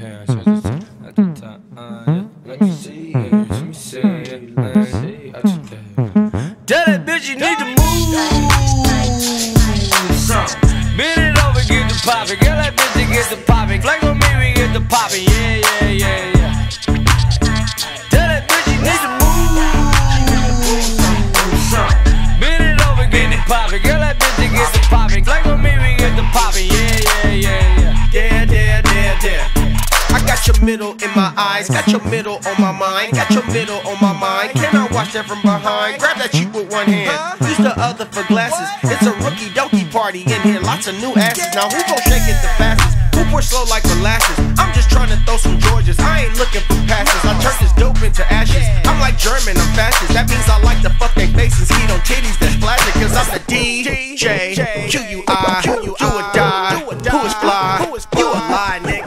Yeah, so mm-hmm. just at the top, uh, let me see, let me mm-hmm. see, let me see, I just. Mm-hmm. Tell that bitch you need to move some. Bend it over, get the poppin', girl, that bitch to get the poppin'. Flank on me, we get the poppin', yeah, middle in my eyes, got your middle on my mind, got your middle on my mind. Can I watch that from behind? Grab that cheek with one hand, use the other for glasses. It's a rookie donkey party in here, lots of new asses. Now who gon' shake it the fastest? Who push slow like molasses? I'm just trying to throw some Georges. I ain't looking for passes. I turn this dope into ashes. I'm like German, I'm fascist. That means I like to fuck they faces, heat on titties that's flashing. Cause I'm the DJ, Q-U-I, you a die, who is fly, you a lie,